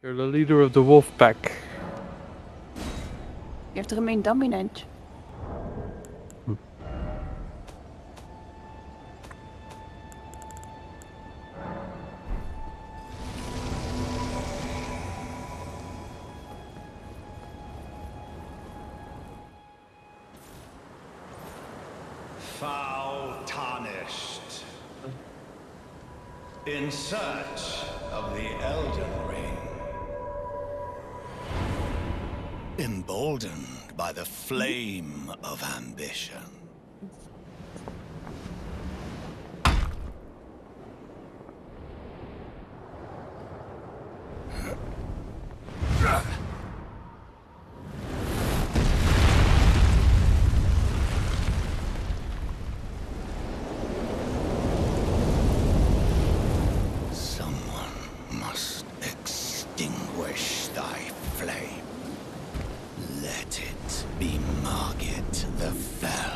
You're the leader of the wolf pack. You have to remain dominant. Foul tarnished. In search of the Elden Ring. Emboldened by the flame of ambition. Someone must extinguish thy flame. Let it be Margit the Fell.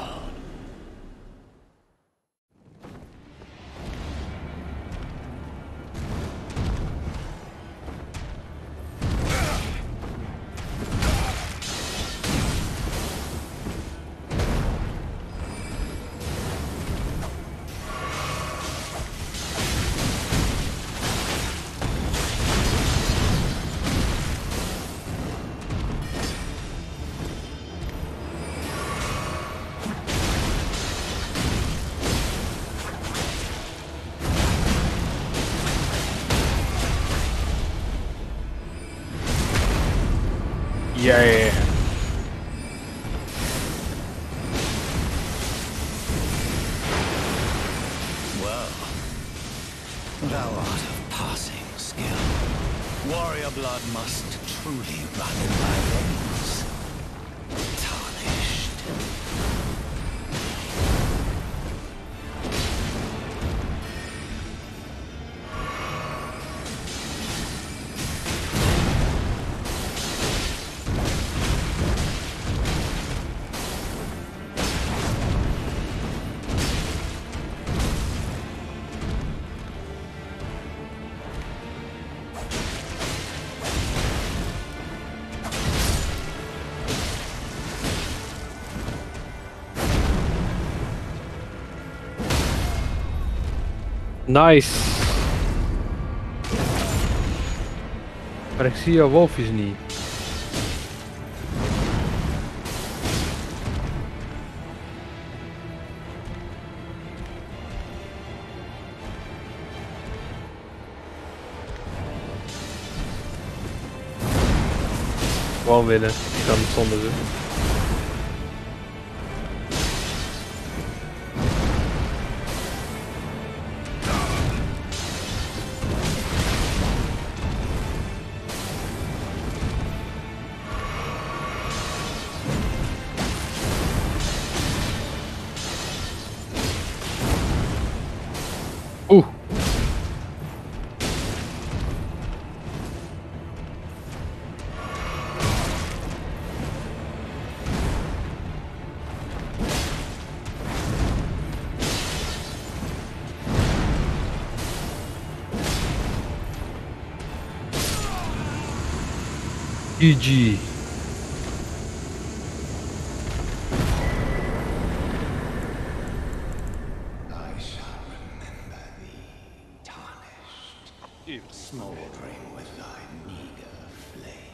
Yeah. Well, thou art of passing skill. Warrior blood must truly run in thy veins. Nice. Maar ik zie jouw wolfjes niet. Gewoon winnen. Ik kan het zonder ze. GG. Tarnished, smoldering with thy meager flame.